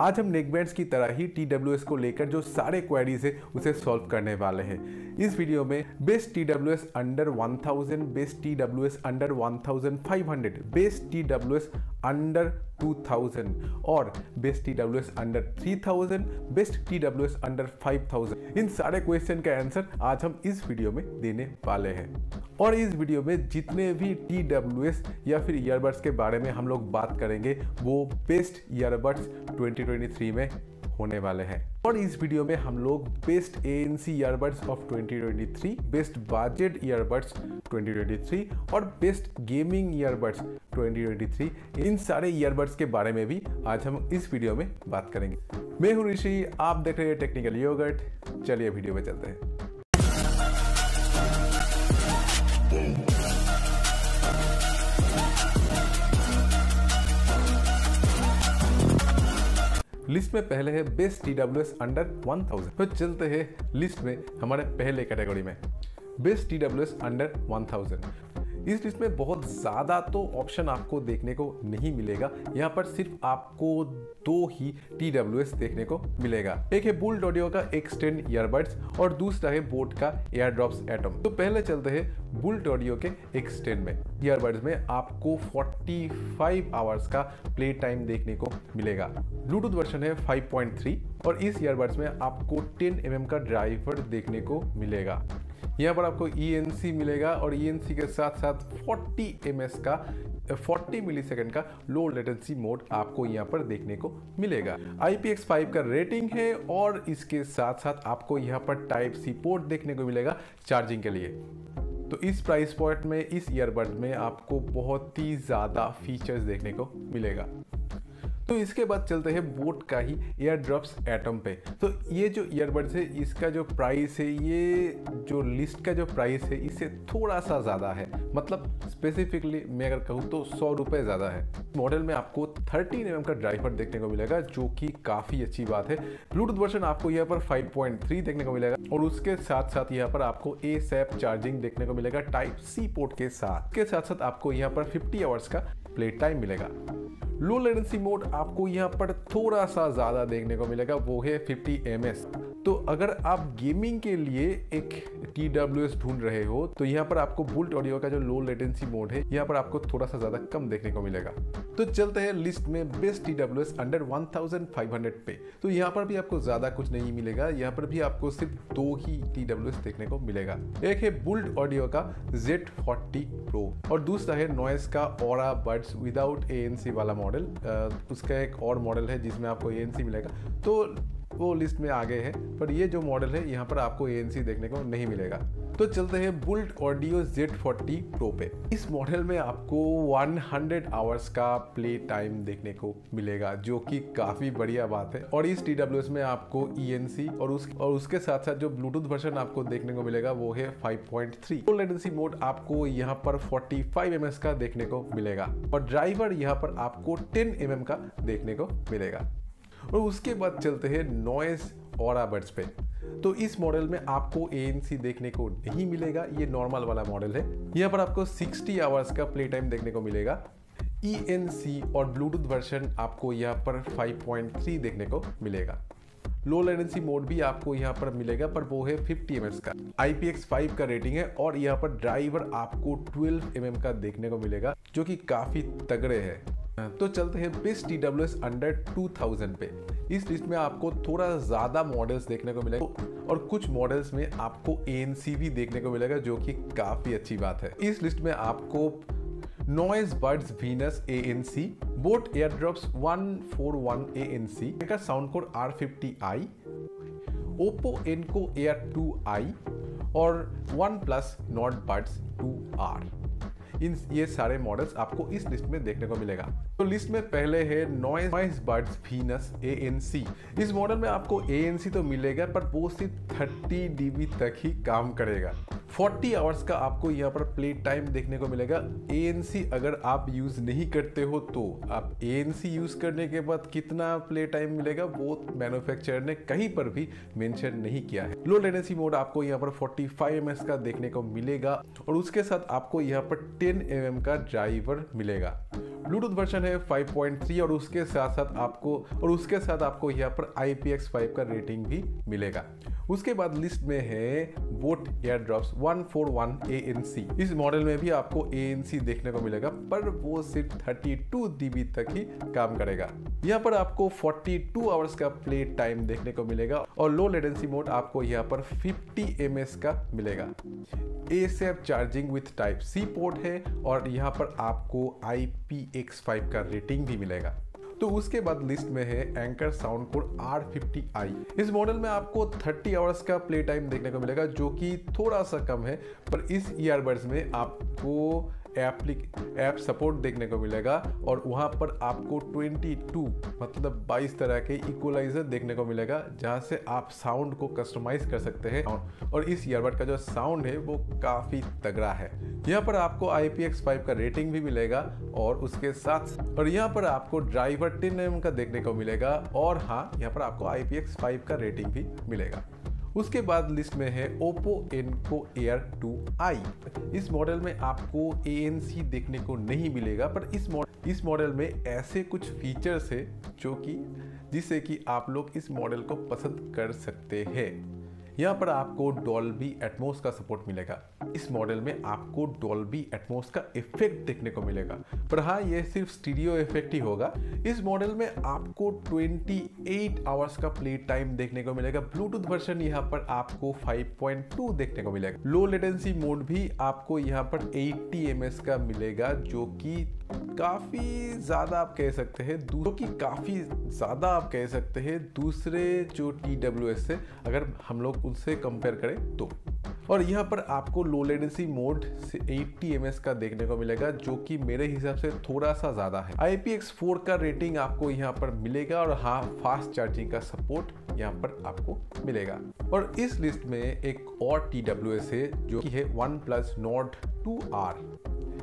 आज हम नेकबैंड्स की तरह ही टीडब्ल्यूएस को लेकर जो सारे क्वेरीज है, उसे सॉल्व करने वाले हैं। इस वीडियो में best TWS under 1000 best TWS under 1500 best TWS under 2000 और best T W S under 3000 best T W S under 5000 इन सारे क्वेश्चन का आंसर आज हम इस वीडियो में देने वाले हैं। और इस वीडियो में जितने भी टी डब्ल्यू एस या फिर ईयरबड्स के बारे में हम लोग बात करेंगे, वो बेस्ट ईयरबड्स 2023 में होने वाले हैं। और इस वीडियो में हम लोग best A N C earbuds of 2023 best budget earbuds 2023 और बेस्ट गेमिंग ईयरबड्स 2023 इन सारे ईयरबड्स के बारे में भी आज हम इस वीडियो में बात करेंगे। मैं हूँ ऋषि, आप देख रहे हैं टेक्निकल योगर्ट चलिए वीडियो में चलते हैं। लिस्ट में पहले है best T W S under 1000 तो चलते हैं लिस्ट में हमारे पहले कैटेगरी में। Best T W S under 1000 इस लिस्ट में बहुत ज़्यादा तो ऑप्शन आपको देखने को नहीं मिलेगा। यहाँ पर सिर्फ़ आपको दो ही टीडब्ल्यूएस देखने को मिलेगा। एक है बुल्ट ऑडियो का एक्सटेंड ईयरबड्स और दूसरा है बोट का एयर ड्रॉप्स एटम तो पहले चलते हैं बुल्ट ऑडियो के एक्सटेंड में। ईयरबड्स में आपको 45 आवर्स का प्ले टाइम देखने को मिलेगा। ब्लूटूथ वर्जन है 5.3 और इस ईयरबड्स में आपको 10 एम mm का ड्राइवर देखने को मिलेगा। यहाँ पर आपको ई e मिलेगा और ई e के साथ साथ 40 एम का 40 मिली का लो लेटेंसी मोड आपको यहाँ पर देखने को मिलेगा। IPX5 का रेटिंग है और इसके साथ साथ आपको यहाँ पर टाइप सी पोर्ट देखने को मिलेगा चार्जिंग के लिए। तो इस प्राइस पॉइंट में, इस ईयरबड में आपको बहुत ही ज़्यादा फीचर्स देखने को मिलेगा। तो इसके बाद चलते हैं बोट का ही एयर ड्रॉप्स एटम पे। तो ये जो ईयरबड्स है, इसका जो प्राइस है, ये जो लिस्ट का जो प्राइस है, इससे थोड़ा सा ज़्यादा है। मतलब स्पेसिफिकली मैं अगर कहूँ तो सौ रुपये ज़्यादा है। मॉडल में आपको 13 एम का ड्राइवर देखने को मिलेगा, जो कि काफ़ी अच्छी बात है। ब्लूटूथ वर्जन आपको यहाँ पर 5.3 देखने को मिलेगा और उसके साथ साथ यहाँ पर आपको ए सैप चार्जिंग देखने को मिलेगा टाइप सी पोर्ट के साथ। के साथ साथ आपको यहाँ पर 50 आवर्स का प्ले टाइम मिलेगा। लो लेटेंसी मोड आपको यहाँ पर थोड़ा सा ज़्यादा देखने को मिलेगा, वो है 50 एम तो अगर आप गेमिंग के लिए एक टी डब्ल्यू एस ढूंढ रहे हो तो यहाँ पर आपको बुल्ट ऑडियो का जो लो लेटेंसी मोड है, यहाँ पर आपको थोड़ा सा ज़्यादा कम देखने को मिलेगा। तो चलते हैं लिस्ट में best T W S under 1500 पे। तो यहाँ पर भी आपको ज़्यादा कुछ नहीं मिलेगा, यहाँ पर भी आपको सिर्फ़ दो ही टी डब्ल्यू एस देखने को मिलेगा। एक है बुल्ट ऑडियो का जेड फोर्टी प्रो और दूसरा है नॉइस का ओरा बर्ड्स विदाउट ए वाला मॉडल उसका एक और मॉडल है जिसमें आपको ए मिलेगा। तो वो लिस्ट में आगे है, पर ये जो मॉडल है, यहाँ पर आपको ए देखने को नहीं मिलेगा। तो चलते हैं बुल्ट ऑडियो Z40 Pro पे। इस मॉडल में आपको 100 आवर्स का प्ले टाइम देखने को मिलेगा, जो कि काफ़ी बढ़िया बात है। और इस टीडब्ल्यूएस में आपको ई और उस, और उसके साथ साथ जो ब्लूटूथ वर्जन आपको देखने को मिलेगा, वो है 5.3 लो लेटेंसी मोड आपको यहाँ पर 45 एम का देखने को मिलेगा। और ड्राइवर यहाँ पर आपको 10 एम का देखने को मिलेगा। और उसके बाद चलते हैं नॉइस और बर्ड्स पे। तो इस मॉडल में आपको ए देखने को नहीं मिलेगा, ये नॉर्मल वाला मॉडल है। यहाँ पर आपको 60 आवर्स का प्ले टाइम देखने को मिलेगा। ई e और ब्लूटूथ वर्जन आपको यहाँ पर 5.3 देखने को मिलेगा। लो लेटेंसी मोड भी आपको यहाँ पर मिलेगा, पर वो है 50 एम का। IPX5 का रेटिंग है और यहाँ पर ड्राइवर आपको 12 एम mm का देखने को मिलेगा, जो कि काफ़ी तगड़े है। तो चलते हैं best T W S under two thousand पे। इस लिस्ट में आपको थोड़ा ज़्यादा मॉडल्स देखने को मिलेगा और कुछ मॉडल्स में आपको ए भी देखने को मिलेगा, जो कि काफ़ी अच्छी बात है। इस लिस्ट में आपको Venus four one A N C का soundcore R fifty I Oppo Enco Air two I और OnePlus Nord buds two R इन ये सारे मॉडल्स आपको इस लिस्ट में देखने को मिलेगा। तो लिस्ट में पहले है नॉइस बर्ड्स फीनस ए इस मॉडल में आपको ए एन सी तो मिलेगा, पर वो सिर्फ़ थर्टी डीबी तक ही काम करेगा। 40 आवर्स का आपको यहाँ पर प्ले टाइम देखने को मिलेगा। ए अगर आप यूज़ नहीं करते हो तो आप एएनसी यूज़ करने के बाद कितना प्ले टाइम मिलेगा? वो मैन्युफैक्चरर ने कहीं पर भी मेंशन नहीं किया है। लो लेटेंसी मोड आपको यहाँ पर 45 एम का देखने को मिलेगा और उसके साथ आपको यहाँ पर 10 एम का ड्राइवर मिलेगा। ब्लूटूथ वर्जन है 5.3 और उसके साथ साथ आपको, और उसके साथ आपको यहाँ पर IPX5 का रेटिंग भी मिलेगा। उसके बाद लिस्ट में है बोट एयर ड्रॉप्स 141 ANC इस मॉडल में भी आपको ANC देखने को मिलेगा, पर वो सिर्फ़ 32 dB तक ही काम करेगा। यहाँ पर आपको 42 आवर्स का प्ले टाइम देखने को मिलेगा और लो लेटेंसी मोड आपको यहाँ पर 50 ms का मिलेगा। A charging with type C port है और यहाँ पर आपको IPX5 का रेटिंग भी मिलेगा। तो उसके बाद लिस्ट में है एंकर साउंड कोड R50i इस मॉडल में आपको 30 आवर्स का प्ले टाइम देखने को मिलेगा, जो कि थोड़ा सा कम है, पर इस ईयरबड्स में आपको एप्लिक ऐप सपोर्ट देखने को मिलेगा और वहाँ पर आपको 22 मतलब 22 तरह के इक्वलाइजर देखने को मिलेगा, जहाँ से आप साउंड को कस्टमाइज कर सकते हैं। और इस ईयरबड का जो साउंड है, वो काफ़ी तगड़ा है। यहाँ पर आपको IPX5 का रेटिंग भी मिलेगा और उसके साथ, और यहाँ पर आपको ड्राइवर 10 एम का देखने को मिलेगा और हाँ यहाँ पर आपको IPX5 का रेटिंग भी मिलेगा। उसके बाद लिस्ट में है Oppo Enco Air two I इस मॉडल में आपको ANC देखने को नहीं मिलेगा, पर इस मॉडल इस मॉडल में ऐसे कुछ फीचर्स है जो कि, जिससे कि आप लोग इस मॉडल को पसंद कर सकते हैं। यहाँ पर आपको डॉल्बी एटमोस का सपोर्ट मिलेगा। इस मॉडल में आपको डॉल्बी एटमोस का इफ़ेक्ट देखने को मिलेगा। पर हाँ ये सिर्फ़ स्टीरियो इफ़ेक्ट ही होगा। इस मॉडल में आपको 28 आवर्स का प्ले टाइम देखने को मिलेगा। ब्लूटूथ वर्जन यहाँ पर आपको 5.2 देखने को मिलेगा। लो लेटेंसी मोड भी आपको यहाँ पर 80 एमएस का मिलेगा, जो कि काफ़ी ज़्यादा आप कह सकते हैं जो कि काफ़ी ज़्यादा आप कह सकते हैं, दूसरे जो टी डब्ल्यू से अगर हम लोग उनसे कंपेयर करें तो। और यहाँ पर आपको लो लेटेंसी मोड से 80 एम का देखने को मिलेगा, जो कि मेरे हिसाब से थोड़ा सा ज़्यादा है। आई IPX4 का रेटिंग आपको यहाँ पर मिलेगा और हाँ फास्ट चार्जिंग का सपोर्ट यहाँ पर आपको मिलेगा। और इस लिस्ट में एक और टीडब्ल्यूएस है, जो कि है one plus Nord two R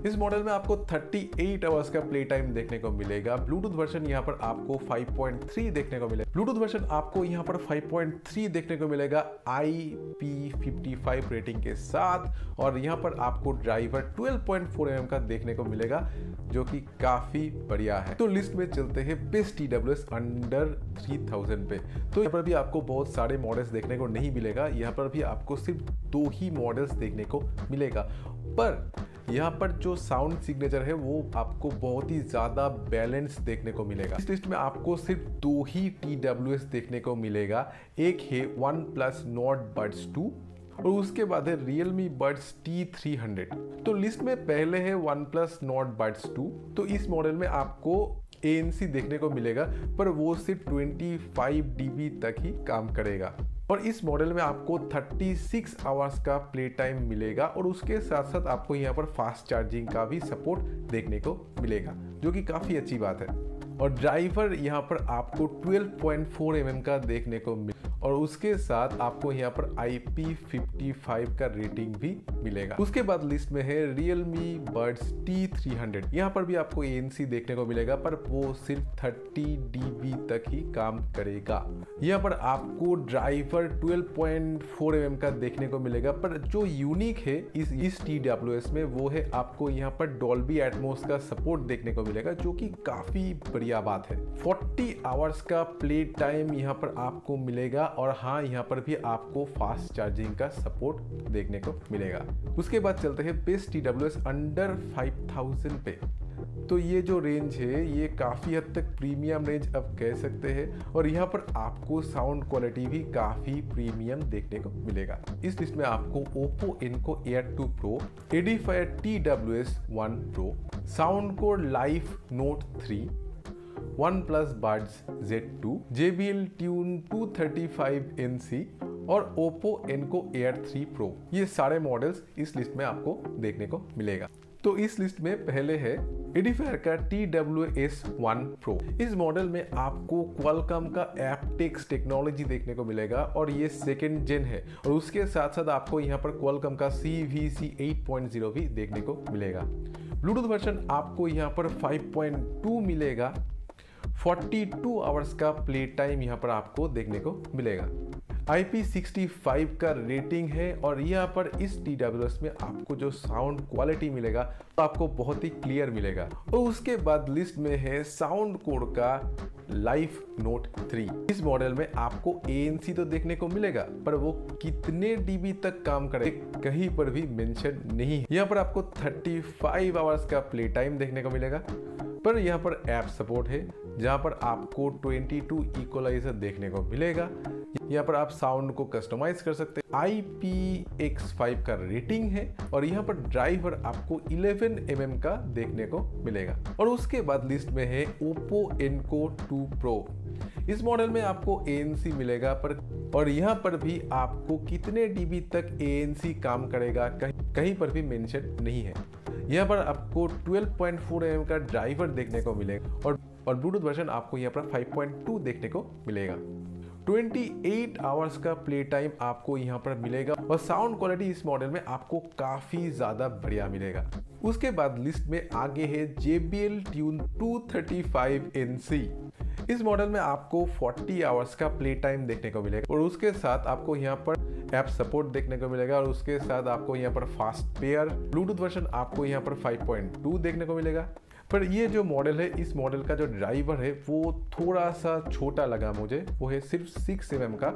इस मॉडल में आपको 38 आवर्स का प्ले टाइम देखने को मिलेगा। ब्लूटूथ वर्जन यहाँ पर आपको 5.3 देखने को मिलेगा। ब्लूटूथ वर्जन आपको यहाँ पर 5.3 देखने को मिलेगा IP55 रेटिंग के साथ और यहाँ पर आपको ड्राइवर 12.4 mm का देखने को मिलेगा, जो कि काफ़ी बढ़िया है। तो लिस्ट में चलते हैं बेस्ट टी अंडर 3000 पे। तो यहाँ पर भी आपको बहुत सारे मॉडल्स देखने को नहीं मिलेगा, यहाँ पर भी आपको सिर्फ़ दो ही मॉडल्स देखने को मिलेगा। पर यहाँ पर जो साउंड सिग्नेचर है, वो आपको बहुत ही ज़्यादा बैलेंस देखने को मिलेगा। इस लिस्ट में आपको सिर्फ़ दो ही टी देखने को मिलेगा। एक है one plus Nord birds two और उसके बाद है Realme Buds T300 तो लिस्ट में पहले है one plus Nord birds two. तो इस मॉडल में आपको ANC देखने को मिलेगा, पर वो सिर्फ़ 25 dB तक ही काम करेगा। और इस मॉडल में आपको 36 आवर्स का प्ले टाइम मिलेगा और उसके साथ साथ आपको यहाँ पर फास्ट चार्जिंग का भी सपोर्ट देखने को मिलेगा, जो कि काफ़ी अच्छी बात है। और ड्राइवर यहाँ पर आपको 12.4 mm का देखने को मिल और उसके साथ आपको यहाँ पर IP55 का रेटिंग भी मिलेगा। उसके बाद लिस्ट में है Realme Buds T300 यहाँ पर भी आपको ANC देखने को मिलेगा, पर वो सिर्फ़ 30 dB तक ही काम करेगा। यहाँ पर आपको ड्राइवर 12.4 mm का देखने को मिलेगा, पर जो यूनिक है इस इस TWS में, वो है आपको यहाँ पर डॉल्बी एटमोस का सपोर्ट देखने को मिलेगा, जो कि काफ़ी बढ़िया बात है। 40 आवर्स का प्ले टाइम यहाँ पर आपको मिलेगा और हाँ यहाँ पर भी आपको फास्ट चार्जिंग का सपोर्ट देखने को मिलेगा। उसके बाद चलते हैं बेस्ट टी अंडर 5000 पे। तो ये जो रेंज है, ये काफ़ी हद तक प्रीमियम रेंज अब कह सकते हैं और यहाँ पर आपको साउंड क्वालिटी भी काफ़ी प्रीमियम देखने को मिलेगा। इस लिस्ट में आपको Oppo Enco Air 2 Pro, Edifier TWS 1 Pro soundcore life note 3 plus buds Z2, JBL Tune 235 NC और Oppo Enco Air 3 Pro ये सारे मॉडल्स इस लिस्ट में आपको देखने को मिलेगा। तो इस लिस्ट में पहले है एडिफायर का T W S one pro इस मॉडल में आपको क्वालकम का एपटेक्स टेक्नोलॉजी देखने को मिलेगा और ये सेकेंड जेन है। और उसके साथ साथ आपको यहाँ पर क्वालकम का C V C eight point zero भी देखने को मिलेगा। ब्लूटूथ वर्जन आपको यहाँ पर 5.2 मिलेगा। 42 आवर्स का प्ले टाइम यहाँ पर आपको देखने को मिलेगा। IP65 का रेटिंग है और यहाँ पर इस TWS में आपको जो साउंड क्वालिटी मिलेगा तो आपको बहुत ही क्लियर मिलेगा। और उसके बाद लिस्ट में है साउंड कोड का लाइफ नोट 3 इस मॉडल में आपको ANC तो देखने को मिलेगा, पर वो कितने डीबी तक काम करे, कहीं पर भी मेंशन नहीं है। यहाँ पर आपको 35 आवर्स का प्ले टाइम देखने को मिलेगा। पर यहाँ पर ऐप सपोर्ट है। जहाँ पर आपको 22 इक्वलाइजर देखने को मिलेगा। यहाँ पर आप साउंड को कस्टमाइज कर सकते हैं। IPX5 का रेटिंग है और यहाँ पर ड्राइवर आपको 11 mm का देखने को मिलेगा। और उसके बाद लिस्ट में है Oppo Enco 2 Pro इस मॉडल में आपको ANC मिलेगा पर और यहाँ पर भी आपको कितने डीबी तक ANC काम करेगा कहीं कहीं पर भी मेंशन नहीं है। यहाँ पर आपको 12.4 mm का ड्राइवर देखने को मिलेगा और और ब्लूटूथ वर्जन आपको यहाँ पर 5.2 देखने को मिलेगा। 28 आवर्स का प्ले टाइम आपको यहाँ पर मिलेगा और साउंड क्वालिटी इस मॉडल में आपको काफ़ी ज़्यादा बढ़िया मिलेगा। उसके बाद लिस्ट में आगे है JBL Tune 235 NC इस मॉडल में आपको 40 आवर्स का प्ले टाइम देखने को मिलेगा और उसके साथ आपको यहाँ पर ऐप सपोर्ट देखने को मिलेगा और उसके साथ आपको यहाँ पर फास्ट पेयर ब्लूटूथ वर्जन आपको यहाँ पर 5.2 देखने को मिलेगा। पर ये जो मॉडल है, इस मॉडल का जो ड्राइवर है, वो थोड़ा सा छोटा लगा मुझे। वो है सिर्फ़ सिक्स एम का।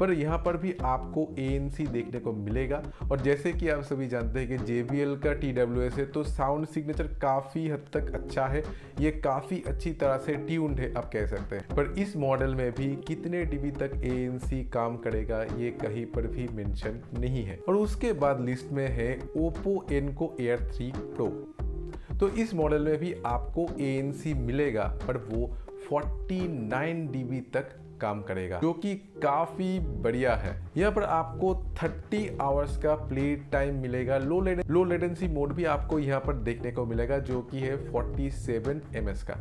पर यहाँ पर भी आपको ए देखने को मिलेगा। और जैसे कि आप सभी जानते हैं कि जेबीएल का टीडब्ल्यूएस है तो साउंड सिग्नेचर काफ़ी हद तक अच्छा है। ये काफ़ी अच्छी तरह से ट्यून्ड है, आप कह सकते हैं। पर इस मॉडल में भी कितने डीबी तक एएनसी काम करेगा, ये कहीं पर भी मेंशन नहीं है। और उसके बाद लिस्ट में है Oppo Enco Air three pro तो इस मॉडल में भी आपको एएनसी मिलेगा, पर वो 49 डीबी तक काम करेगा, जो कि काफ़ी बढ़िया है। यहाँ पर आपको 30 आवर्स का प्ले टाइम मिलेगा। लो लेडन लो लेटेंसी मोड भी आपको यहाँ पर देखने को मिलेगा, जो कि है 47 एम का।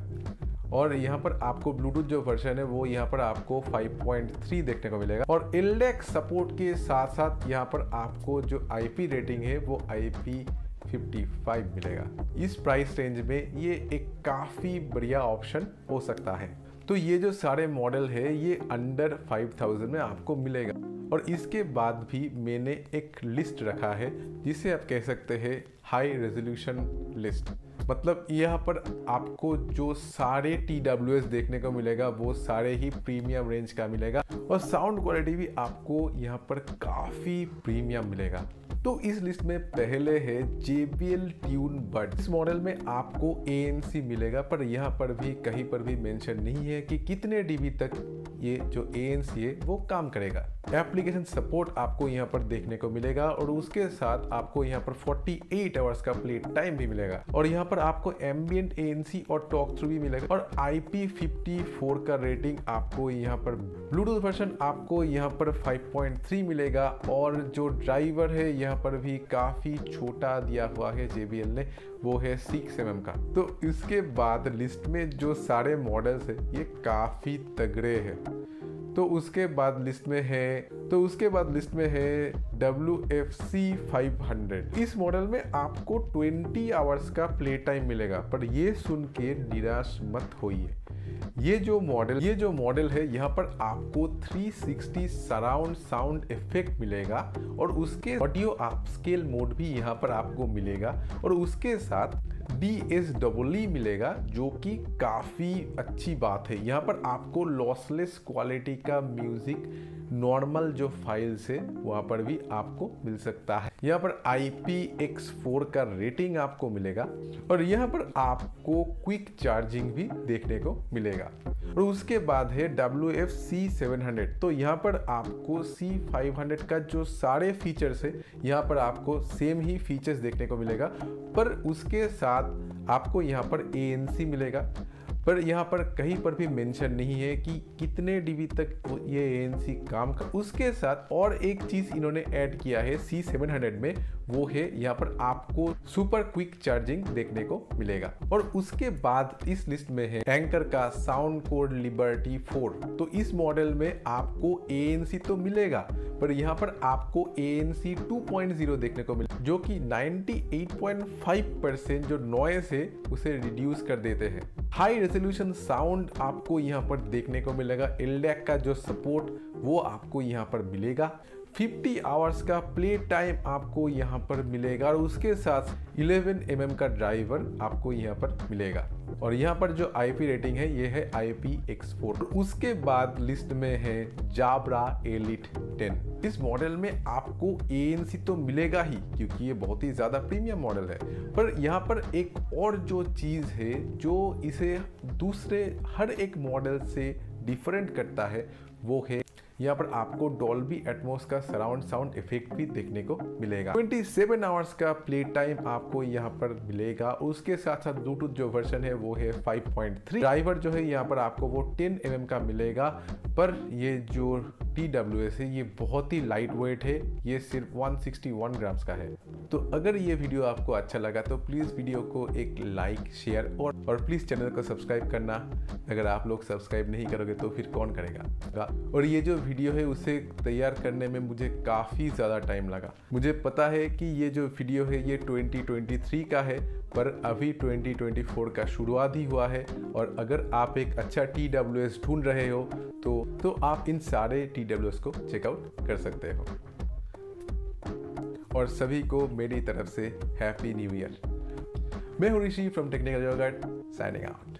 और यहाँ पर आपको ब्लूटूथ जो वर्जन है, वो यहाँ पर आपको 5.3 देखने को मिलेगा। और इलेक्स सपोर्ट के साथ साथ यहाँ पर आपको जो आईपी रेटिंग है, वो आईपी 55 मिलेगा। इस प्राइस रेंज में ये एक काफ़ी बढ़िया ऑप्शन हो सकता है। तो ये जो सारे मॉडल है, ये अंडर 5000 में आपको मिलेगा। और इसके बाद भी मैंने एक लिस्ट रखा है, जिसे आप कह सकते हैं हाई रेजोल्यूशन लिस्ट मतलब यहाँ पर आपको जो सारे टीडब्ल्यूएस देखने को मिलेगा, वो सारे ही प्रीमियम रेंज का मिलेगा। और साउंड क्वालिटी भी आपको यहाँ पर काफ़ी प्रीमियम मिलेगा। तो इस लिस्ट में पहले है JBL ट्यून बड इस मॉडल में आपको ANC मिलेगा, पर यहाँ पर भी, कहीं पर भी मेंशन नहीं है कि कितने डीबी तक ये जो ANC है, वो काम करेगा। एप्लीकेशन सपोर्ट आपको यहाँ पर देखने को मिलेगा और उसके साथ आपको यहाँ पर 48 आवर्स का प्ले टाइम भी मिलेगा। और यहाँ पर आपको एम्बियंट ANC और टॉक थ्रू भी मिलेगा। और IP54 का रेटिंग आपको यहाँ पर ब्लूटूथ वर्जन आपको यहाँ पर 5.3 मिलेगा। और जो ड्राइवर है, यहाँ पर भी काफ़ी छोटा दिया हुआ है JBL ने, वो है सिक्स एम का। तो इसके बाद लिस्ट में जो सारे मॉडल्स है, ये काफ़ी तगड़े हैं। तो उसके बाद लिस्ट में है तो उसके बाद लिस्ट में है W F C five hundred इस मॉडल में आपको 20 आवर्स का प्ले टाइम मिलेगा, पर यह सुन के निराश मत होइए। ये जो मॉडल ये जो मॉडल है, यहाँ पर आपको 360 सराउंड साउंड इफ़ेक्ट मिलेगा और उसके ऑडियो आप स्केल मोड भी यहाँ पर आपको मिलेगा और उसके साथ डी एस डबल ई मिलेगा, जो कि काफ़ी अच्छी बात है। यहाँ पर आपको लॉसलेस क्वालिटी का म्यूज़िक नॉर्मल जो फाइल्स है, वहाँ पर भी आपको मिल सकता है। यहाँ पर IPX4 का रेटिंग आपको मिलेगा और यहाँ पर आपको क्विक चार्जिंग भी देखने को मिलेगा। और उसके बाद है W F C seven hundred तो यहाँ पर आपको C500 का जो सारे फीचर्स है, यहाँ पर आपको सेम ही फीचर्स देखने को मिलेगा। पर उसके साथ आपको यहाँ पर ANC मिलेगा। पर यहाँ पर कहीं पर भी मेंशन नहीं है कि कितने डीबी तक ये ए काम कर उसके साथ और एक चीज़ इन्होंने ऐड किया है सी सेवन हंड्रेड में, वो है यहाँ पर आपको सुपर क्विक चार्जिंग देखने को मिलेगा। और उसके बाद इस लिस्ट में है एंकर का साउंड कोड लिबर्टी फोर तो इस मॉडल में आपको ए तो मिलेगा, पर यहाँ पर आपको ए 2.0 देखने को मिले जो कि 98.5 परसेंट जो नॉइस है, उसे रिड्यूस कर देते हैं। हाई रेजोल्यूशन साउंड आपको यहाँ पर देखने को मिलेगा। एलडेक का जो सपोर्ट, वो आपको यहाँ पर मिलेगा। 50 आवर्स का प्ले टाइम आपको यहाँ पर मिलेगा और उसके साथ 11 एम mm का ड्राइवर आपको यहाँ पर मिलेगा। और यहाँ पर जो IP रेटिंग है, ये है IPX4 उसके बाद लिस्ट में है जाबरा एलिट 10 इस मॉडल में आपको ANC तो मिलेगा ही, क्योंकि ये बहुत ही ज़्यादा प्रीमियम मॉडल है। पर यहाँ पर एक और जो चीज़ है, जो इसे दूसरे हर एक मॉडल से डिफरेंट करता है, वो है यहाँ पर आपको डॉल्बी एटमोस का सराउंड साउंड इफ़ेक्ट भी देखने को मिलेगा। 27 आवर्स का प्ले टाइम आपको यहाँ पर मिलेगा। उसके साथ साथ ब्लूटूथ जो वर्जन है, वो है 5.3 ड्राइवर जो है, यहाँ पर आपको वो 10 एम का मिलेगा। पर ये जो टीडब्ल्यूएस है, ये बहुत ही लाइट वेट है। ये सिर्फ़ 161 ग्राम्स का है। तो अगर ये वीडियो आपको अच्छा लगा तो प्लीज़ वीडियो को एक लाइक शेयर और और प्लीज़ चैनल को सब्सक्राइब करना। अगर आप लोग सब्सक्राइब नहीं करोगे तो फिर कौन करेगा? और ये जो वीडियो है, उसे तैयार करने में मुझे काफ़ी ज़्यादा टाइम लगा। मुझे पता है कि ये जो वीडियो है, ये 2023 का है, पर अभी 2024 का शुरुआत ही हुआ है और अगर आप एक अच्छा टीडब्ल्यूएस ढूंढ रहे हो तो तो आप इन सारे टीडब्ल्यूएस को चेकआउट कर सकते हो। और सभी को मेरी तरफ़ से हैप्पी न्यू ईयर मैं हूँ ऋषि फ्रॉम टेक्निकल योगट साइनिंग आउट